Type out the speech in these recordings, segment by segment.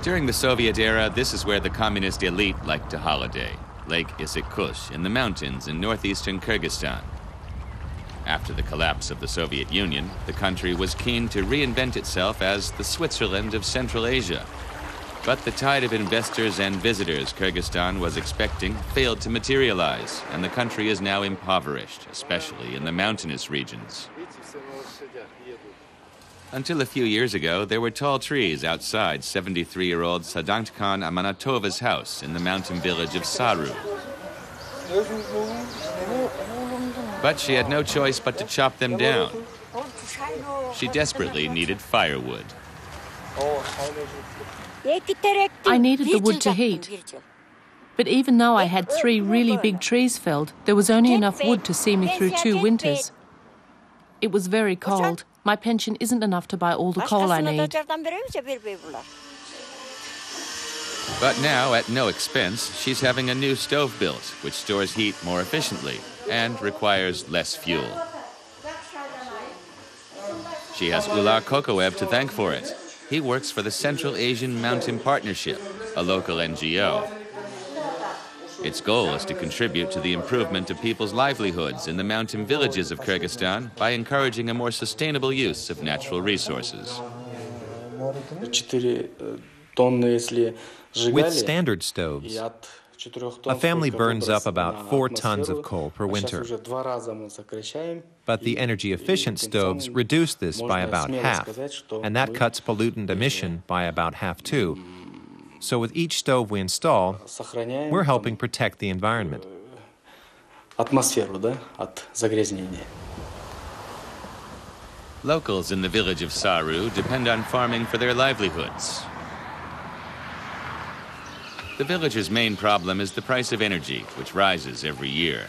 During the Soviet era, this is where the communist elite liked to holiday Lake Issyk-Kul in the mountains in northeastern Kyrgyzstan. After the collapse of the Soviet Union, the country was keen to reinvent itself as the Switzerland of Central Asia. But the tide of investors and visitors Kyrgyzstan was expecting failed to materialize, and the country is now impoverished, especially in the mountainous regions. Until a few years ago, there were tall trees outside 73 year old Sadant Khan Amanatova's house in the mountain village of Saru. But she had no choice but to chop them down. She desperately needed firewood. I needed the wood to heat. But even though I had three really big trees felled, there was only enough wood to see me through two winters. It was very cold. My pension isn't enough to buy all the coal I need. But now, at no expense, she's having a new stove built, which stores heat more efficiently and requires less fuel. She has Ular Kokoev to thank for it. He works for the Central Asian Mountain Partnership, a local NGO. Its goal is to contribute to the improvement of people's livelihoods in the mountain villages of Kyrgyzstan by encouraging a more sustainable use of natural resources. With standard stoves, a family burns up about four tons of coal per winter. But the energy efficient stoves reduce this by about half, and that cuts pollutant emission by about half too. So with each stove we install, we're helping protect the environment. Locals in the village of Saru depend on farming for their livelihoods. The village's main problem is the price of energy, which rises every year.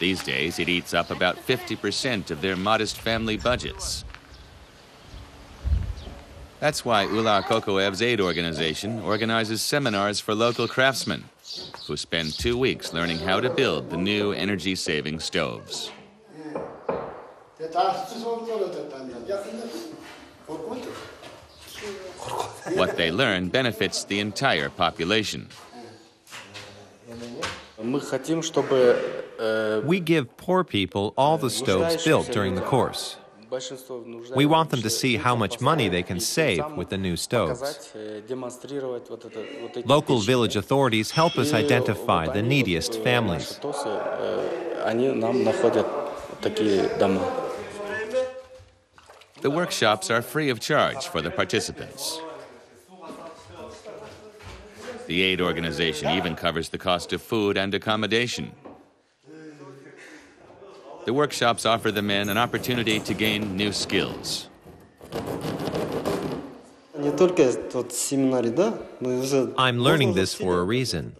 These days, it eats up about 50% of their modest family budgets. That's why Ular Kokoev's aid organization organizes seminars for local craftsmen who spend two weeks learning how to build the new energy saving stoves. What they learn benefits the entire population. We give poor people all the stoves built during the course. We want them to see how much money they can save with the new stoves. Local village authorities help us identify the neediest families. The workshops are free of charge for the participants. The aid organization even covers the cost of food and accommodation. The workshops offer the men an opportunity to gain new skills. I'm learning this for a reason.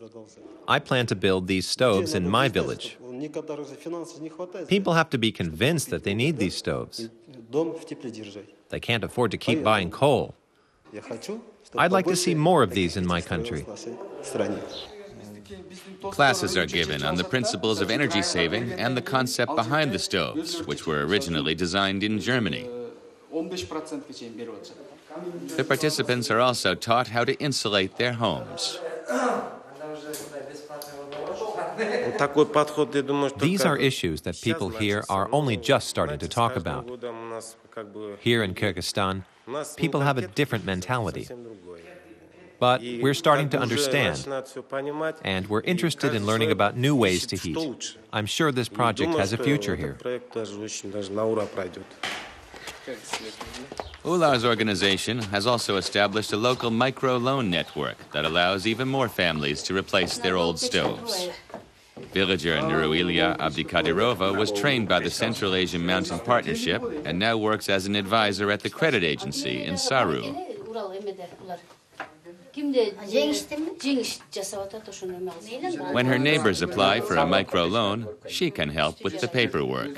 I plan to build these stoves in my village. People have to be convinced that they need these stoves. They can't afford to keep buying coal. I'd like to see more of these in my country. Classes are given on the principles of energy saving and the concept behind the stoves, which were originally designed in Germany. The participants are also taught how to insulate their homes. These are issues that people here are only just starting to talk about. Here in Kyrgyzstan, people have a different mentality. But we're starting to understand, and we're interested in learning about new ways to heat. I'm sure this project has a future here. Ular's organization has also established a local micro loan network that allows even more families to replace their old stoves. Villager Nuruilia Abdikadirova was trained by the Central Asian Mountain Partnership and now works as an advisor at the credit agency in Saru. When her neighbors apply for a micro loan, she can help with the paperwork.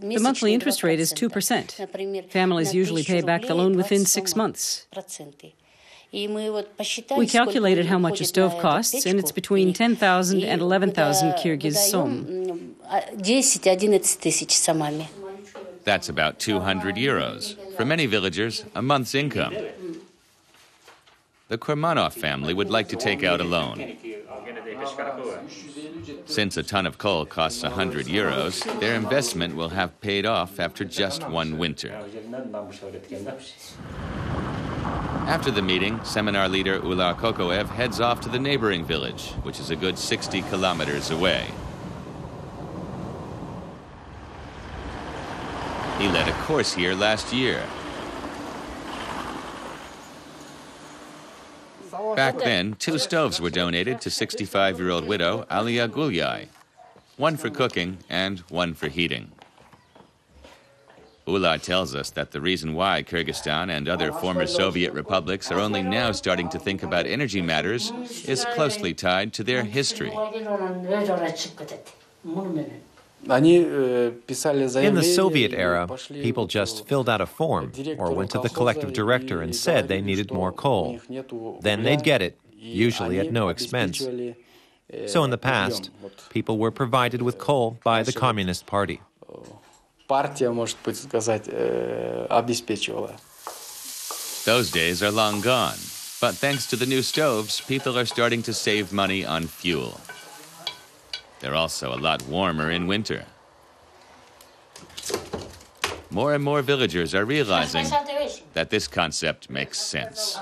The monthly interest rate is 2%. Families usually pay back the loan within six months. We calculated how much a stove costs, and it's between 10,000 and 11,000 Kyrgyz som. That's about 200 euros. For many villagers, a month's income. The Kurmanov family would like to take out a loan. Since a ton of coal costs 100 euros, their investment will have paid off after just one winter. After the meeting, seminar leader Ular Kokoev heads off to the neighboring village, which is a good 60 kilometers away. He led a course here last year. Back then, two stoves were donated to 65 year old widow Alia Gulyai one for cooking and one for heating. Ular tells us that the reason why Kyrgyzstan and other former Soviet republics are only now starting to think about energy matters is closely tied to their history. In the Soviet era, people just filled out a form or went to the collective director and said they needed more coal. Then they'd get it, usually at no expense. So in the past, people were provided with coal by the Communist Party. Those days are long gone, but thanks to the new stoves, people are starting to save money on fuel. They're also a lot warmer in winter. More and more villagers are realizing that this concept makes sense.